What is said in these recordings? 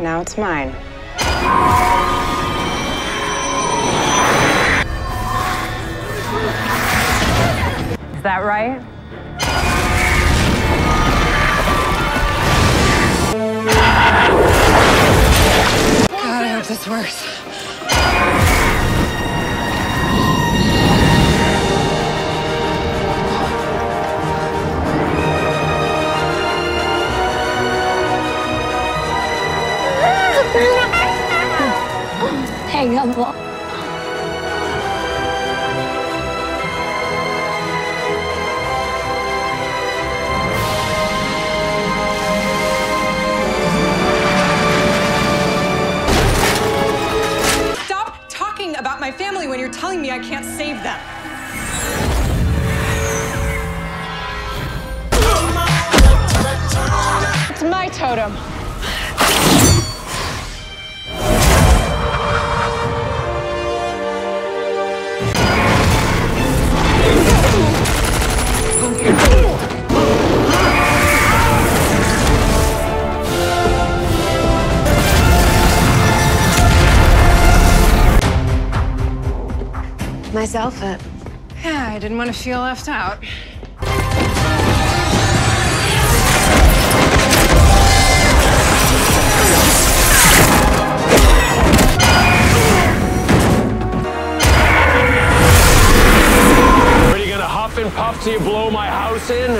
Now it's mine. Is that right? God, I hope this works. Hang on, Stop talking about my family when you're telling me I can't save them. It's my totem. Nice outfit. Yeah, I didn't want to feel left out. Are you gonna huff and puff till you blow my house in?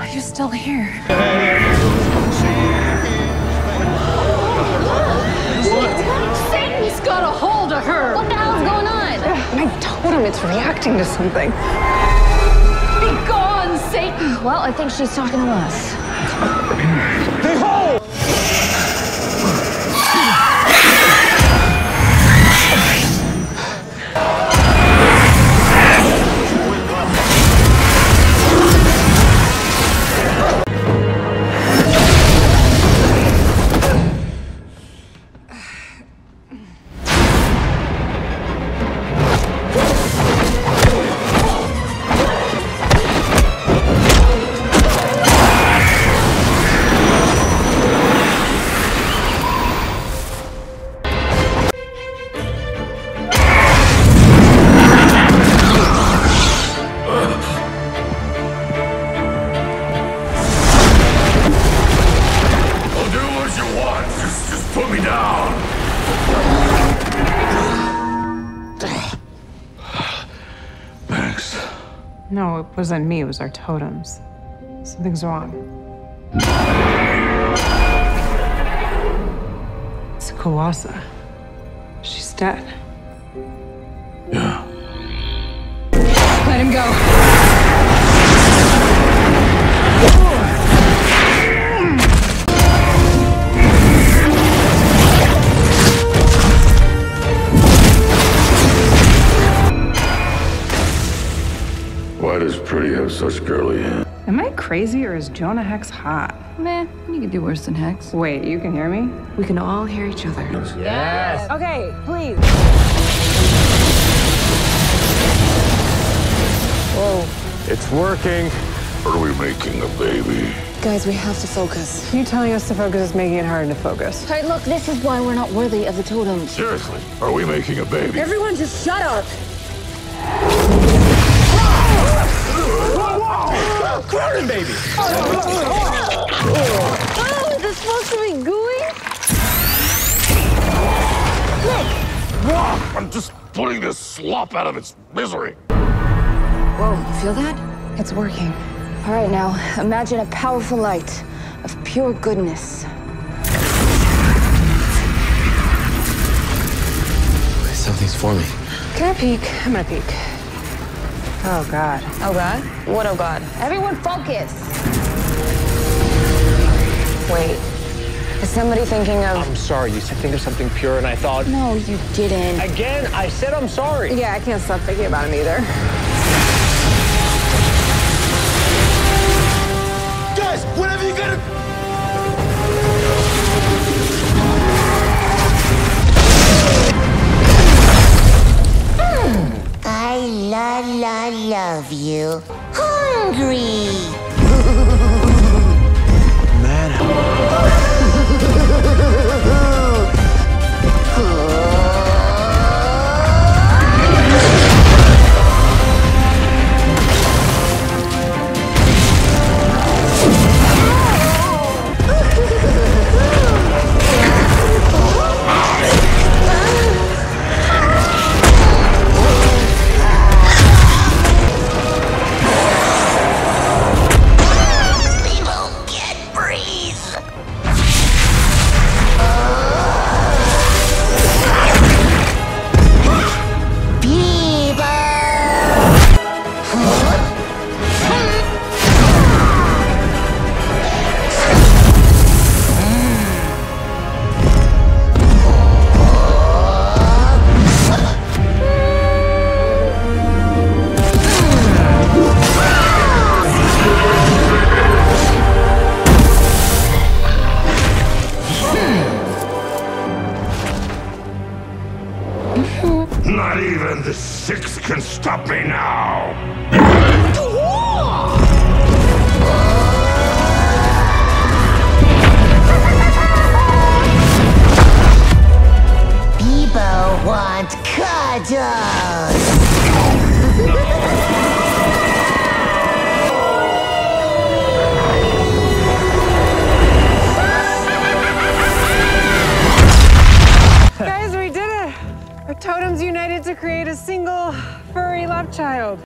Are you still here? Satan's got a hold of her. What the hell's going on? I told him it's reacting to something. Be gone, Satan. Well, I think she's talking to us. I'll No, it wasn't me, it was our totems. Something's wrong. It's Kuasa. She's dead. Yeah. Let him go. Why does Pretty have such girly hands? Am I crazy or is Jonah Hex hot? Meh, you could do worse than Hex. Wait, you can hear me? We can all hear each other. Yes! Okay, please. It's working. Are we making a baby? Guys, we have to focus. You telling us to focus is making it hard to focus. Hey, look, this is why we're not worthy of the totems. Seriously, are we making a baby? Everyone just shut up. Cronin baby. Oh, is this supposed to be gooey? Look! I'm just putting this slop out of its misery. Whoa, you feel that? It's working. All right, now imagine a powerful light of pure goodness. Something's forming. Can I peek? I'm gonna peek. Oh, God. Oh, God? What, oh, God? Everyone focus! Wait. Is somebody thinking of. I'm sorry, you said think of something pure, and I thought. No, you didn't. Again, I said I'm sorry. Yeah, I can't stop thinking about him either.